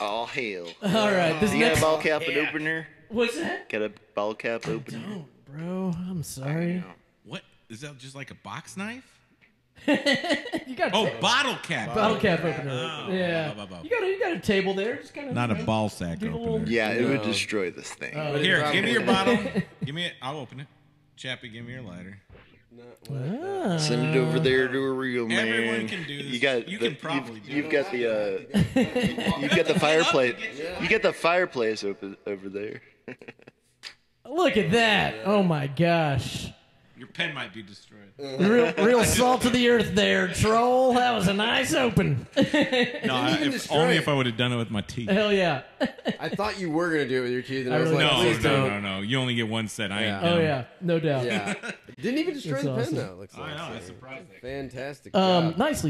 Oh hell! All right, this You got next a ball cap and opener? what's that? Got a ball cap opener? Don't, bro. I'm sorry. What is that? Just like a box knife? You got Oh, bottle cap. bottle cap opener. Oh, yeah. blah, blah, blah. You got a, you got a table there. Just kind of Not a ball sack opener. little- Yeah, it would destroy this thing. Oh, Here, give me your bottle. give me it. I'll open it. Chappie, give me your lighter. Send it over there to a real man. Everyone can do this. You got. You the, can probably You've, do you've got the. Uh, you've got the fireplace. You got the fireplace over over there. Look at that. Oh my gosh. Your pen might be destroyed. Real, real salt of the earth there, troll. That was a nice open. No, I, if, only if I would have done it with my teeth. Hell yeah. I thought you were gonna do it with your teeth, and I, I was really- like, No, no, don't. no, no. You only get one set. I ain't Yeah. down. Oh yeah. No doubt. Yeah, didn't even destroy That's the awesome. pen though. Looks I like know. So, It's surprising. fantastic. Um, job. nicely